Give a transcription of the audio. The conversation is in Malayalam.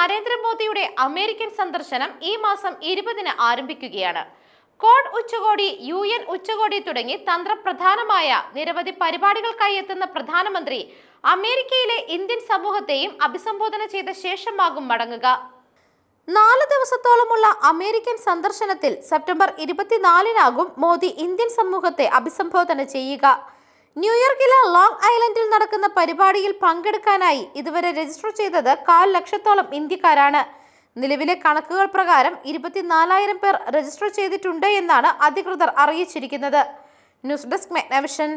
നരേന്ദ്രമോദിയുടെ അമേരിക്കൻ സന്ദർശനം ഈ മാസം ഇരുപതിന് ആരംഭിക്കുകയാണ്. കോഡ് ഉച്ചകോടി യു എൻ ഉച്ചകോടി തുടങ്ങി തന്ത്രപ്രധാനമായ നിരവധി പരിപാടികൾക്കായി എത്തുന്ന പ്രധാനമന്ത്രി അമേരിക്കയിലെ ഇന്ത്യൻ സമൂഹത്തെയും അഭിസംബോധന ചെയ്ത ശേഷമാകും മടങ്ങുക. നാല് ദിവസത്തോളമുള്ള അമേരിക്കൻ സന്ദർശനത്തിൽ സെപ്റ്റംബർ ഇരുപത്തിനാലിനാകും മോദി ഇന്ത്യൻ സമൂഹത്തെ അഭിസംബോധന ചെയ്യുക. ന്യൂയോർക്കിലെ ലോങ് ഐലൻഡിൽ നടക്കുന്ന പരിപാടിയിൽ പങ്കെടുക്കാനായി ഇതുവരെ രജിസ്റ്റർ ചെയ്തത് കാൽ ലക്ഷത്തോളം ഇന്ത്യക്കാരാണ്. നിലവിലെ കണക്കുകൾ പ്രകാരം ഇരുപത്തിനാലായിരം പേർ രജിസ്റ്റർ ചെയ്തിട്ടുണ്ട് എന്നാണ് അധികൃതർ അറിയിച്ചിരിക്കുന്നത്. News desk മെഗ്നവിഷൻ.